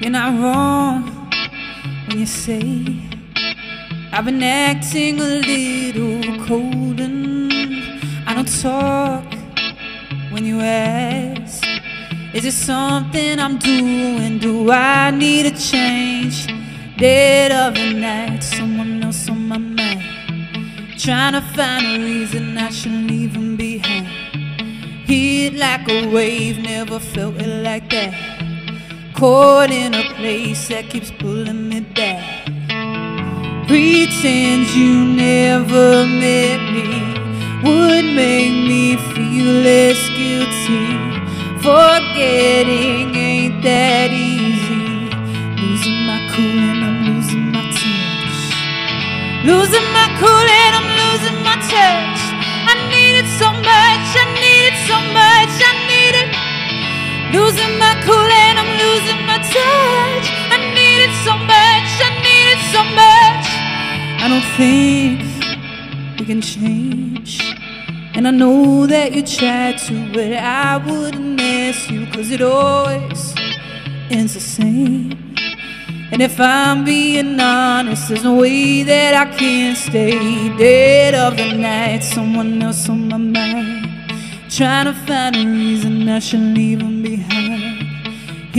You're not wrong when you say I've been acting a little cold and I don't talk when you ask. Is it something I'm doing? Do I need a change? Dead of the night, someone else on my mind. Trying to find a reason I should leave him behind. Hit like a wave, never felt it like that. Caught in a place that keeps pulling me back. Pretend you never met me would make me feel less guilty. Forgetting ain't that easy. Losing my cool and I'm losing my touch. Losing my cool and I'm losing my touch. I need it so much, I need it so much. I don't think we can change. And I know that you tried to, but I wouldn't ask you, cause it always ends the same. And if I'm being honest, there's no way that I can stay dead of the night. Someone else on my mind, trying to find a reason I should leave them behind.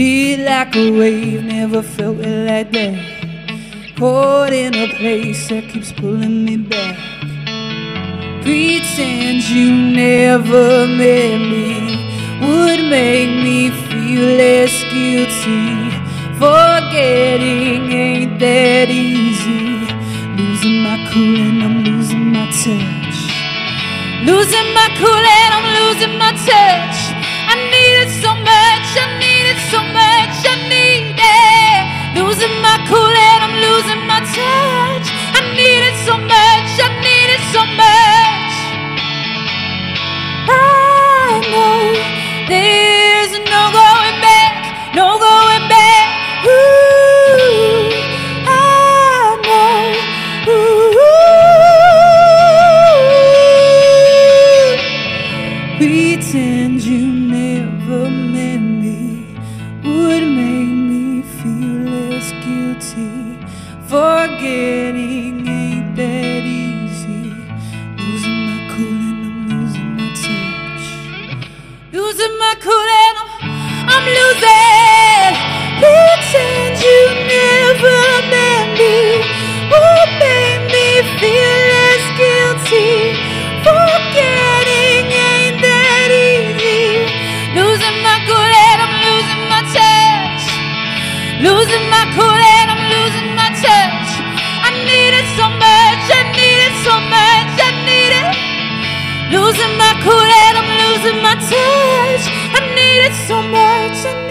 Hit like a wave, never felt it like that. Caught in a place that keeps pulling me back. Pretend you never met me would make me feel less guilty. Forgetting ain't that easy. Losing my cool and I'm losing my touch. Losing my cool and I'm losing my touch. Forgetting ain't that easy. Losing my cool and I'm losing my touch. Losing my cool and I'm, I'm losing. Pretend you never met me would make me feel less guilty. Forgetting ain't that easy. Losing my cool and I'm losing my touch. Losing my cool so much, I need it so much, I need it. Losing my cool and I'm losing my touch. I need it so much, I need it so much.